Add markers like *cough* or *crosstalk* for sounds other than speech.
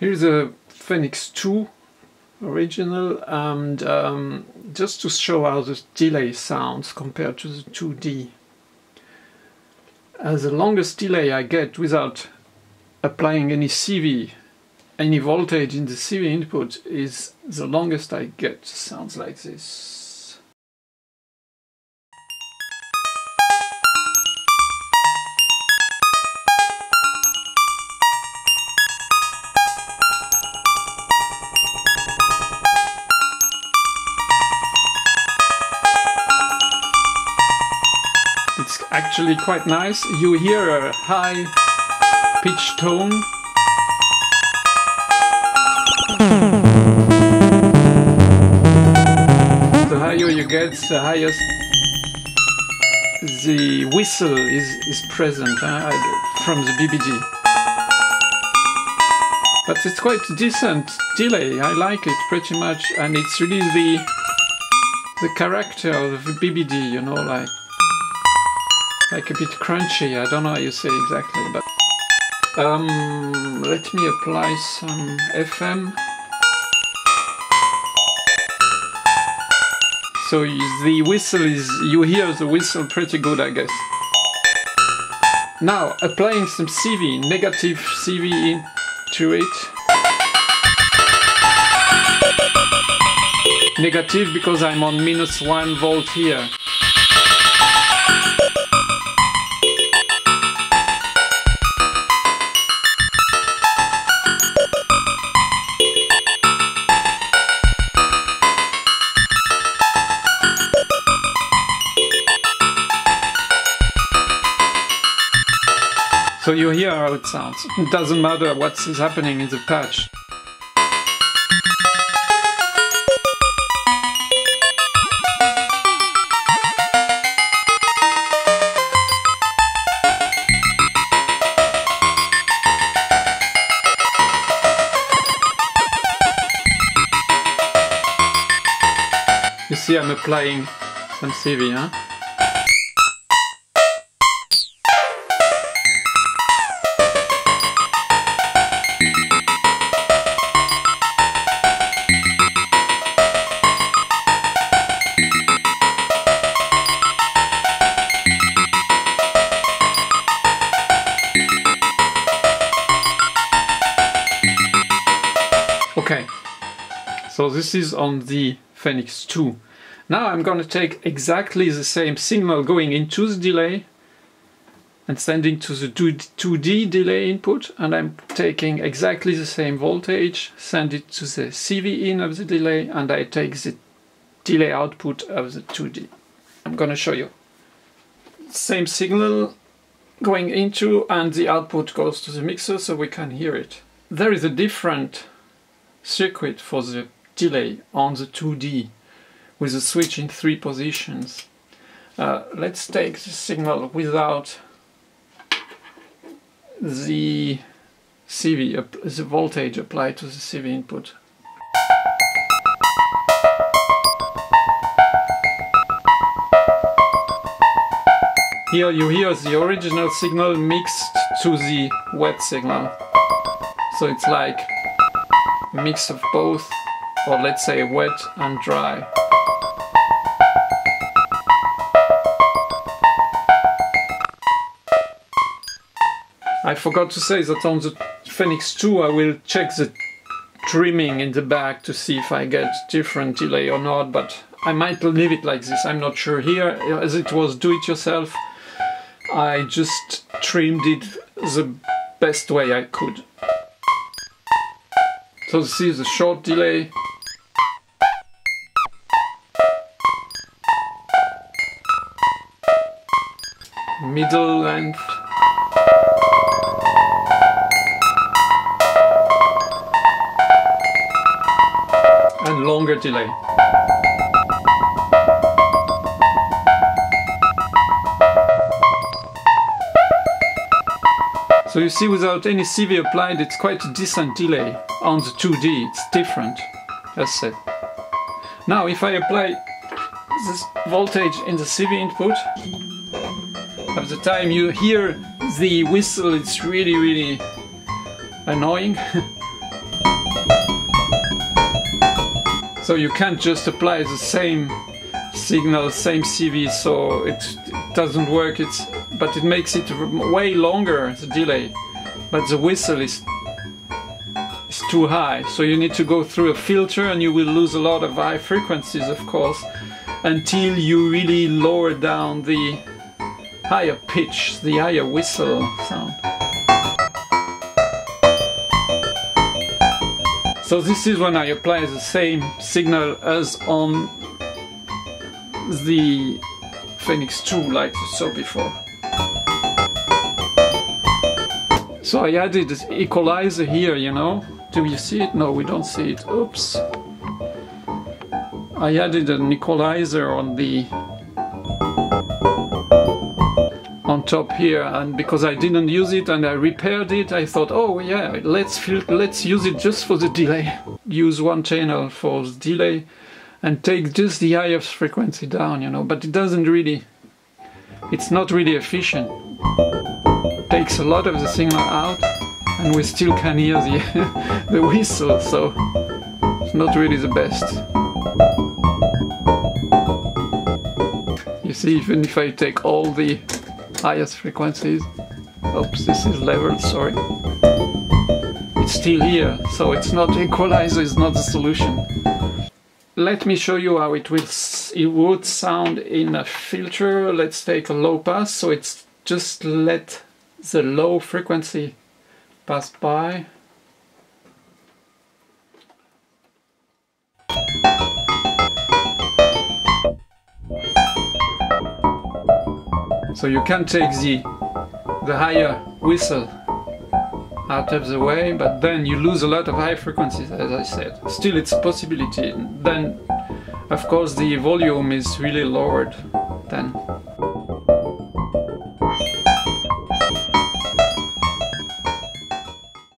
Here's a Fenix 2 original and um, just to show how the delay sounds compared to the 2D. As the longest delay I get without applying any CV, any voltage in the CV input is the longest I get. Sounds like this. Actually quite nice. You hear a high pitch tone. The higher you get, the higher the whistle is, is present from the BBD. But it's quite decent delay, I like it pretty much, and it's really the the character of the BBD, you know, like like a bit crunchy. I don't know how you say exactly, but um, let me apply some FM. So the whistle is, you hear the whistle pretty good, I guess. Now, applying some CV, negative CV to it. Negative because I'm on minus one volt here. So you hear how it sounds. It doesn't matter what is happening in the patch. You see I'm applying some CV, huh? Okay, so this is on the Fenix 2. Now I'm going to take exactly the same signal going into the delay and sending to the 2D delay input and I'm taking exactly the same voltage, send it to the CV in of the delay and I take the delay output of the 2D. I'm going to show you. Same signal going into and the output goes to the mixer so we can hear it. There is a different circuit for the delay on the 2D with a switch in three positions. Uh, let's take the signal without the CV, the voltage applied to the CV input. Here you hear the original signal mixed to the wet signal. So it's like mix of both, or let's say wet and dry. I forgot to say that on the Fenix 2 I will check the trimming in the back to see if I get different delay or not, but I might leave it like this, I'm not sure. Here, as it was do-it-yourself, I just trimmed it the best way I could. So is a short delay. Middle length. And longer delay. So you see without any CV applied it's quite a decent delay. On the 2D it's different, as said. Now if I apply this voltage in the CV input, at the time you hear the whistle it's really really annoying. *laughs* so you can't just apply the same signal, same CV, so it doesn't work. It's but it makes it way longer the delay, but the whistle is is too high. So you need to go through a filter, and you will lose a lot of high frequencies, of course, until you really lower down the higher pitch, the higher whistle sound. So this is when I apply the same signal as on the Fenix 2 like saw before. So I added this equalizer here, you know. Do you see it? No, we don't see it. Oops. I added an equalizer on the on top here and because I didn't use it and I repaired it I thought oh yeah let's let's use it just for the delay use one channel for the delay and take just the highest frequency down you know but it doesn't really it's not really efficient takes a lot of the signal out and we still can hear the, *laughs* the whistle so it's not really the best you see even if I take all the highest frequencies. Oops, this is level, sorry. It's still here, so it's not equalizer, it's not the solution. Let me show you how it will it would sound in a filter. Let's take a low pass, so it's just let the low frequency pass by. So you can take the, the higher whistle out of the way, but then you lose a lot of high frequencies, as I said. Still, it's a possibility. Then, of course, the volume is really lowered then.